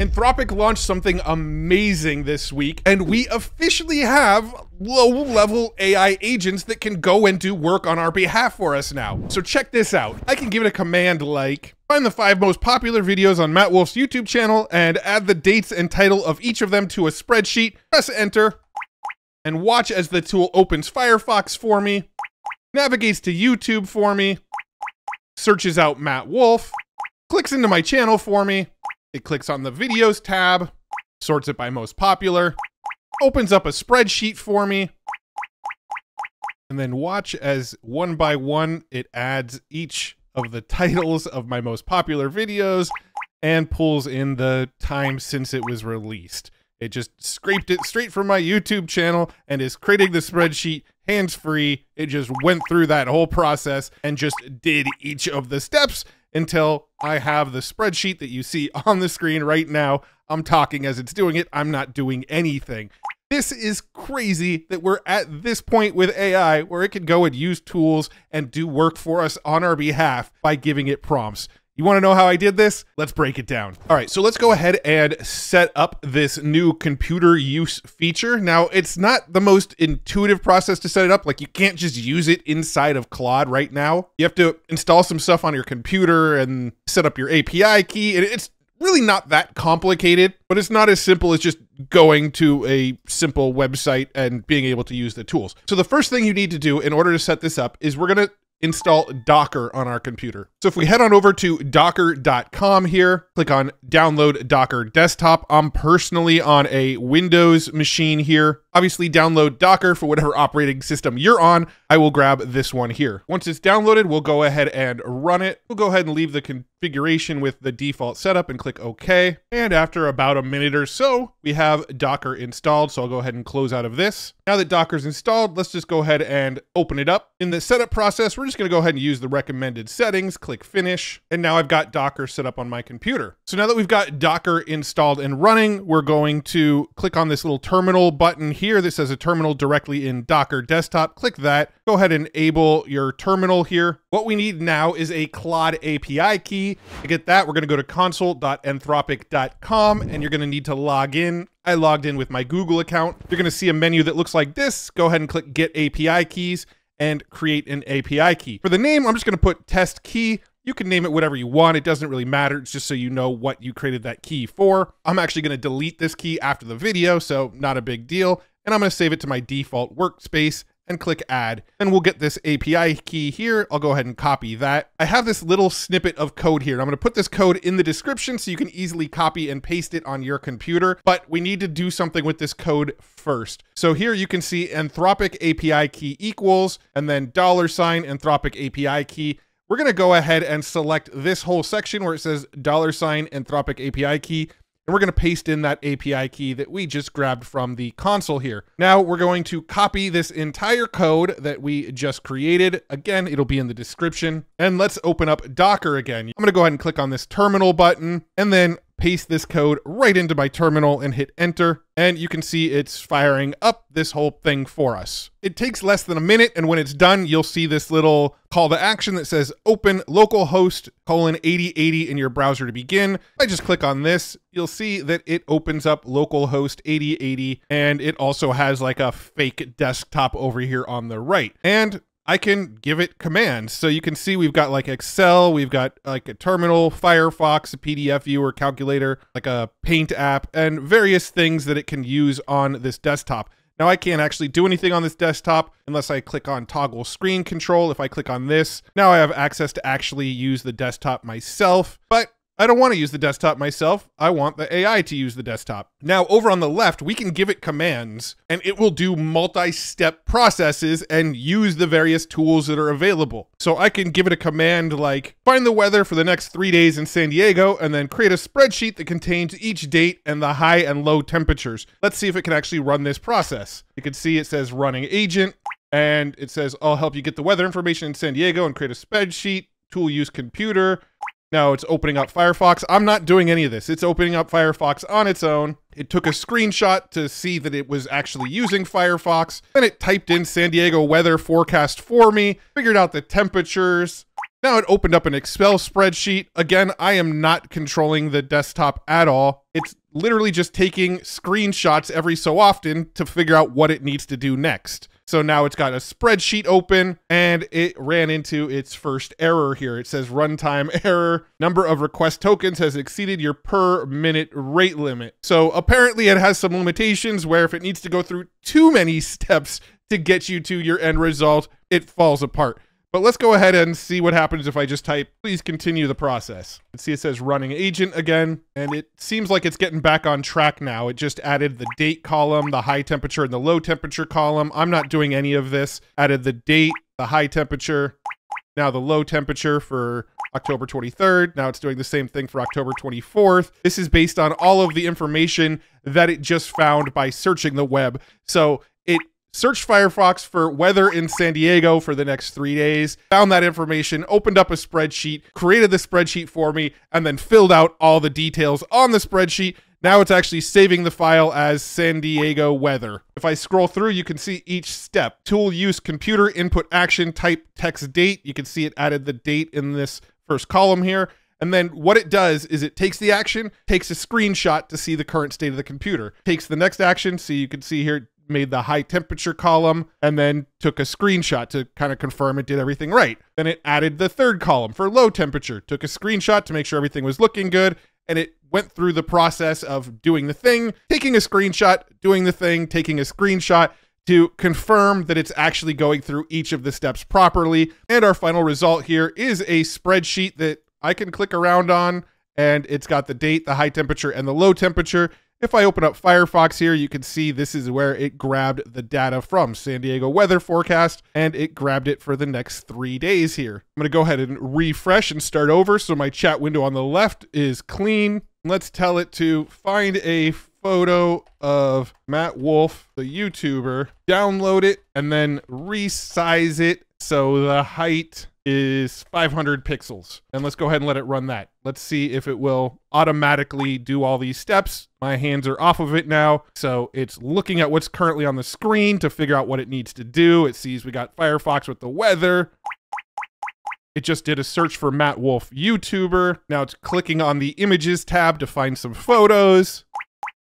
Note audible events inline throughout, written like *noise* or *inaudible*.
Anthropic launched something amazing this week, and we officially have low-level AI agents that can go and do work on our behalf for us now. So check this out. I can give it a command like, find the five most popular videos on Matt Wolfe's YouTube channel and add the dates and title of each of them to a spreadsheet, press enter, and watch as the tool opens Firefox for me, navigates to YouTube for me, searches out Matt Wolfe, clicks into my channel for me, it clicks on the videos tab, sorts it by most popular, opens up a spreadsheet for me, and then watch as one by one it adds each of the titles of my most popular videos and pulls in the time since it was released. It just scraped it straight from my YouTube channel and is creating the spreadsheet hands free. It just went through that whole process and just did each of the steps until I have the spreadsheet that you see *laughs* on the screen right now. I'm talking as it's doing it. I'm not doing anything. This is crazy that we're at this point with AI where it can go and use tools and do work for us on our behalf by giving it prompts. You want to know how I did this? Let's break it down. All right, so let's go ahead and set up this new computer use feature. Now, it's not the most intuitive process to set it up. Like, you can't just use it inside of Claude right now. You have to install some stuff on your computer and set up your API key. And it's really not that complicated, but it's not as simple as just going to a simple website and being able to use the tools. So the first thing you need to do in order to set this up is we're going to install Docker on our computer. So if we head on over to docker.com here, click on download Docker desktop. I'm personally on a Windows machine here. Obviously download Docker for whatever operating system you're on. I will grab this one here. Once it's downloaded, we'll go ahead and run it. We'll go ahead and leave the configuration with the default setup and click OK. And after about a minute or so, we have Docker installed. So I'll go ahead and close out of this. Now that Docker's installed, let's just go ahead and open it up. In the setup process, we're just going to go ahead and use the recommended settings, click finish. And now I've got Docker set up on my computer. So now that we've got Docker installed and running, we're going to click on this little terminal button here that says a terminal directly in Docker desktop. Click that. Go ahead and enable your terminal here. What we need now is a Claude API key. To get that, we're going to go to console.anthropic.com and you're going to need to log in. I logged in with my Google account. You're going to see a menu that looks like this. Go ahead and click Get API Keys and create an API key. For the name, I'm just going to put test key. You can name it whatever you want. It doesn't really matter. It's just so you know what you created that key for. I'm actually going to delete this key after the video, so not a big deal. And I'm going to save it to my default workspace and click add. And we'll get this API key here. I'll go ahead and copy that. I have this little snippet of code here. I'm going to put this code in the description so you can easily copy and paste it on your computer, but we need to do something with this code first. So here you can see Anthropic API key equals and then dollar sign Anthropic API key. We're going to go ahead and select this whole section where it says dollar sign Anthropic API key and we're going to paste in that API key that we just grabbed from the console here. Now we're going to copy this entire code that we just created. Again, it'll be in the description. And let's open up Docker again. I'm going to go ahead and click on this terminal button and then paste this code right into my terminal and hit enter. And you can see it's firing up this whole thing for us. It takes less than a minute. And when it's done, you'll see this little call to action that says open localhost colon 8080 in your browser to begin. I just click on this. You'll see that it opens up localhost 8080 and it also has like a fake desktop over here on the right. And I can give it commands. So you can see we've got like Excel, we've got like a terminal, Firefox, a PDF viewer, calculator, like a paint app, and various things that it can use on this desktop. Now I can't actually do anything on this desktop unless I click on toggle screen control. If I click on this, now I have access to actually use the desktop myself. But I don't want to use the desktop myself. I want the AI to use the desktop. Now, over on the left, we can give it commands and it will do multi-step processes and use the various tools that are available. So I can give it a command like find the weather for the next three days in San Diego and then create a spreadsheet that contains each date and the high and low temperatures. Let's see if it can actually run this process. You can see it says running agent and it says I'll help you get the weather information in San Diego and create a spreadsheet, tool use computer, now it's opening up Firefox. I'm not doing any of this. It's opening up Firefox on its own. It took a screenshot to see that it was actually using Firefox. Then it typed in San Diego weather forecast for me, figured out the temperatures, Now it opened up an Excel spreadsheet. Again, I am not controlling the desktop at all. It's literally just taking screenshots every so often to figure out what it needs to do next. So now it's got a spreadsheet open and it ran into its first error here. It says runtime *laughs* error. Number of request tokens has exceeded your per minute rate limit. So apparently it has some limitations where if it needs to go through too many *laughs* steps to get you to your end result, it falls apart. But let's go ahead and see what happens if I just type, please continue the process. And see it says running agent again, and it seems like it's getting back on track now. It just added the date column, the high temperature, and the low temperature column. I'm not doing any of this. Added the date, the high temperature, now the low temperature for October 23rd. Now it's doing the same thing for October 24th. This is based on all of the information that it just found by searching the web. So searched Firefox for weather in San Diego for the next three days, found that information, opened up a spreadsheet, created the spreadsheet for me, and then filled out all the details on the spreadsheet. Now it's actually saving the file as San Diego weather. If I scroll through, you can see each step. Tool use computer input action type text date. You can see it added the date in this first column here. And then what it does is it takes the action, takes a screenshot to see the current state of the computer, takes the next action. So you can see here, made the high temperature column and then took a screenshot to kind of confirm it did everything right. Then it added the third column for low temperature, took a screenshot to make sure everything was looking good, and it went through the process of doing the thing, taking a screenshot, doing the thing, taking a screenshot to confirm that it's actually going through each of the steps properly. And our final result here is a spreadsheet that I can click around on and it's got the date, the high temperature, and the low temperature. If I open up Firefox here, you can see this is where it grabbed the data from San Diego weather forecast, and it grabbed it for the next three days here. I'm to go ahead and refresh and start over. So my chat window on the left is clean. Let's tell it to find a photo of Matt Wolfe, the YouTuber, download it, and then resize it so the height is 500 pixels. And let's go ahead and let it run that. Let's see if it will automatically do all these steps. My hands are off of it now. So it's looking at what's currently on the screen to figure out what it needs to do. It sees we got Firefox with the weather. It just did a search for Matt Wolfe YouTuber. Now it's clicking on the images tab to find some photos.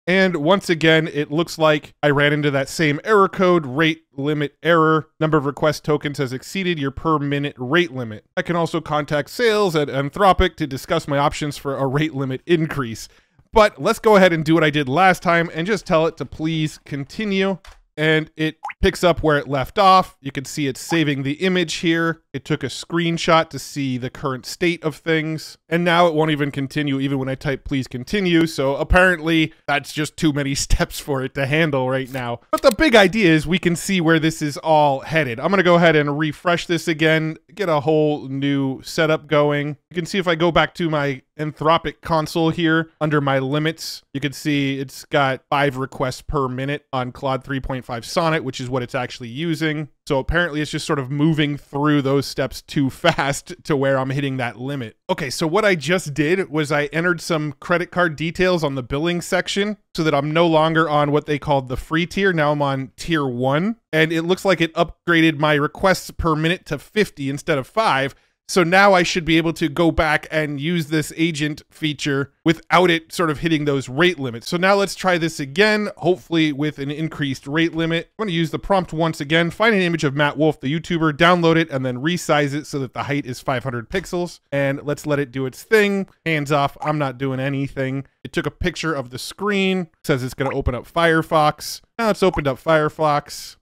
And once again, it looks like I ran into that same error code, rate limit error. Number of request tokens has exceeded your per minute rate limit. I can also contact sales at Anthropic to discuss my options for a rate limit increase. But let's go ahead and do what I did last time and just tell it to please continue and it picks up where it left off. You can see it's saving the image here. It took a screenshot to see the current state of things. And now it won't even continue even when I type please continue. So apparently that's just too many *laughs* steps for it to handle right now. But the big idea is we can see where this is all headed. I'm to go ahead and refresh this again, get a whole new setup going. You can see if I go back to my Anthropic console here under my limits, you can see it's got five requests per minute on Claude 3.5 Sonnet, which is what it's actually using. So apparently it's just sort of moving through those steps too *laughs* fast to where I'm hitting that limit. Okay, so what I just did was I entered some credit card details on the billing section so that I'm no longer on what they called the free tier. Now I'm on tier one. And it looks like it upgraded my requests per minute to 50 instead of five. So now I should be able to go back and use this agent feature without it sort of hitting those rate limits. So now let's try this again, hopefully with an increased rate limit. I'm to use the prompt once again, find an image of Matt Wolfe, the YouTuber, download it, and then resize it so that the height is 500 pixels. And let's let it do its thing. Hands off, I'm not doing anything. It took a picture of the screen, says it's going to open up Firefox. Now it's opened up Firefox.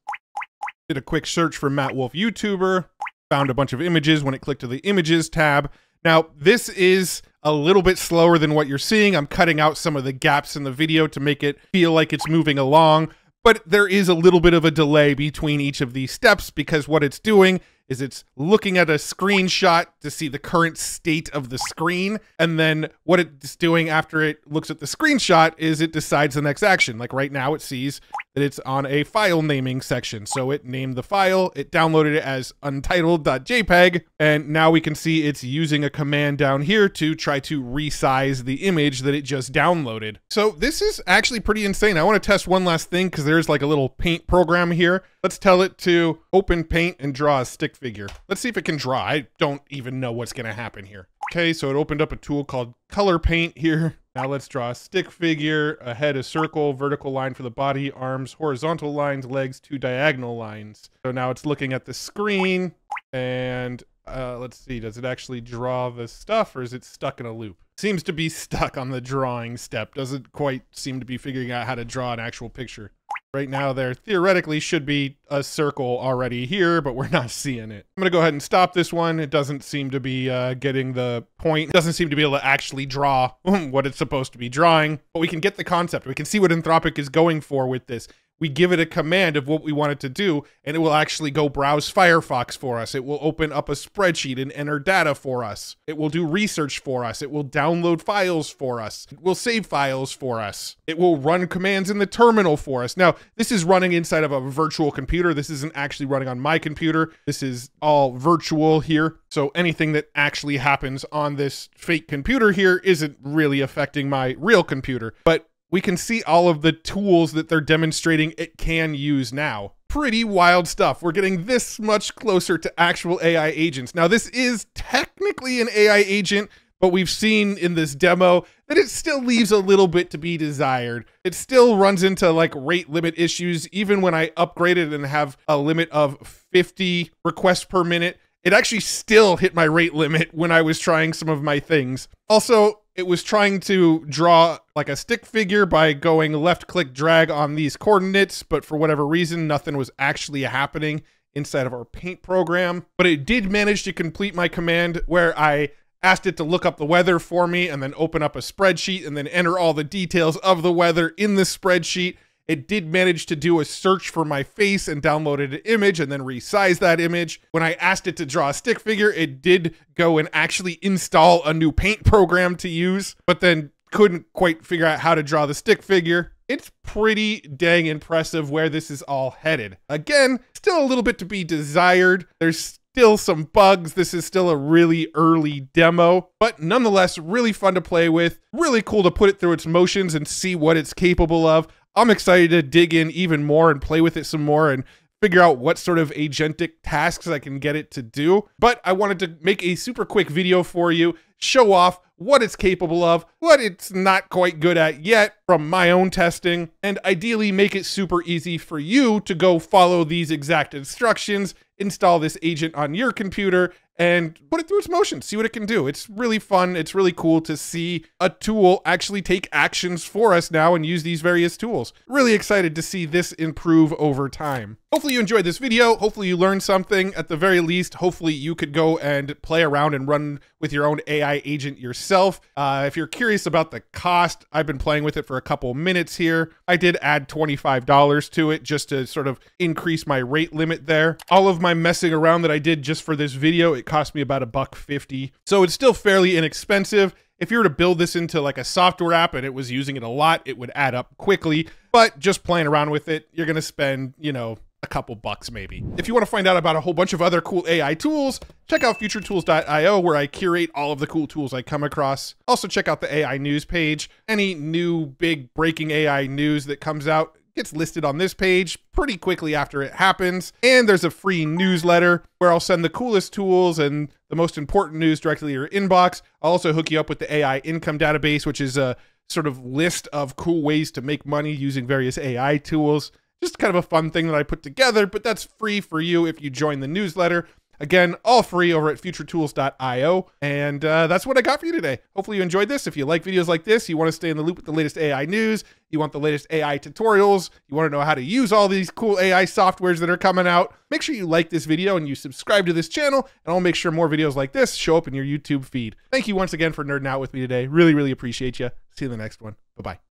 Did a quick search for Matt Wolfe YouTuber found a bunch of images when it clicked to the images tab. Now, this is a little bit slower than what you're seeing. I'm cutting out some of the gaps in the video to make it feel like it's moving along, but there is a little bit of a delay between each of these steps because what it's doing is it's looking at a screenshot to see the current state of the screen and then what it's doing after it looks at the screenshot is it decides the next action like right now it sees that it's on a file naming section. So it named the file, it downloaded it as untitled.jpg, and now we can see it's using a command down here to try to resize the image that it just downloaded. So this is actually pretty insane. I want to test one last thing because there's like a little paint program here. Let's tell it to open paint and draw a stick figure. Let's see if it can draw. I don't even know what's going to happen here. Okay, so it opened up a tool called color paint here. Now let's draw a stick figure, a head, a circle, vertical line for the body, arms, horizontal lines, legs, two diagonal lines. So now it's looking at the screen and uh, let's see, does it actually draw the stuff or is it stuck in a loop? Seems to be stuck on the drawing step. Doesn't quite seem to be figuring out how to draw an actual picture. Right now there theoretically should be a circle already here, but we're not seeing it. I'm gonna go ahead and stop this one. It doesn't seem to be uh, getting the point. It doesn't seem to be able to actually draw *laughs* what it's supposed to be drawing, but we can get the concept. We can see what Anthropic is going for with this we give it a command of what we want it to do, and it will actually go browse Firefox for us. It will open up a spreadsheet and enter data for us. It will do research for us. It will download files for us. It will save files for us. It will run commands in the terminal for us. Now, this is running inside of a virtual computer. This isn't actually running on my computer. This is all virtual here. So anything that actually happens on this fake computer here isn't really affecting my real computer. But we can see all of the tools that they're demonstrating it can use now. Pretty wild stuff. We're getting this much closer to actual AI agents. Now, this is technically an AI agent, but we've seen in this demo that it still leaves a little bit to be desired. It still runs into like rate limit issues, even when I upgrade it and have a limit of 50 requests per minute. It actually still hit my rate limit when I was trying some of my things. Also, it was trying to draw like a stick figure by going left click drag on these coordinates, but for whatever reason, nothing was actually happening inside of our paint program. But it did manage to complete my command where I asked it to look up the weather for me and then open up a spreadsheet and then enter all the details of the weather in the spreadsheet. It did manage to do a search for my face and downloaded an image and then resize that image. When I asked it to draw a stick figure, it did go and actually install a new paint program to use, but then couldn't quite figure out how to draw the stick figure. It's pretty dang impressive where this is all headed. Again, still a little bit to be desired. There's still some bugs. This is still a really early demo, but nonetheless, really fun to play with. Really cool to put it through its motions and see what it's capable of. I'm excited to dig in even more and play with it some more and figure out what sort of agentic tasks I can get it to do. But I wanted to make a super quick video for you, show off what it's capable of, what it's not quite good at yet from my own testing, and ideally make it super easy for you to go follow these exact instructions, install this agent on your computer, and put it through its motions, see what it can do. It's really fun. It's really cool to see a tool actually take actions for us now and use these various tools. Really excited to see this improve over time. Hopefully you enjoyed this video. Hopefully you learned something. At the very least, hopefully you could go and play around and run with your own AI agent yourself. Uh, if you're curious about the cost, I've been playing with it for a couple minutes here. I did add $25 to it just to sort of increase my rate limit there. All of my messing around that I did just for this video, it cost me about a buck 50. So it's still fairly inexpensive. If you were to build this into like a software app and it was using it a lot, it would add up quickly. But just playing around with it, you're going to spend, you know, a couple bucks maybe. If you want to find out about a whole bunch of other cool AI tools, check out futuretools.io where I curate all of the cool tools I come across. Also check out the AI news page. Any new big breaking AI news that comes out gets listed on this page pretty quickly after it happens. And there's a free newsletter where I'll send the coolest tools and the most important news directly to your inbox. I'll also hook you up with the AI income database, which is a sort of list of cool ways to make money using various AI tools just kind of a fun thing that I put together, but that's free for you if you join the newsletter. Again, all free over at futuretools.io. And uh, that's what I got for you today. Hopefully, you enjoyed this. If you like videos like this, you want to stay in the loop with the latest AI news, you want the latest AI tutorials, you want to know how to use all these cool AI softwares that are coming out, make sure you like this video and you subscribe to this channel, and I'll make sure more videos like this show up in your YouTube feed. Thank you once again for nerding out with me today. Really, really appreciate you. See you in the next one. Bye bye.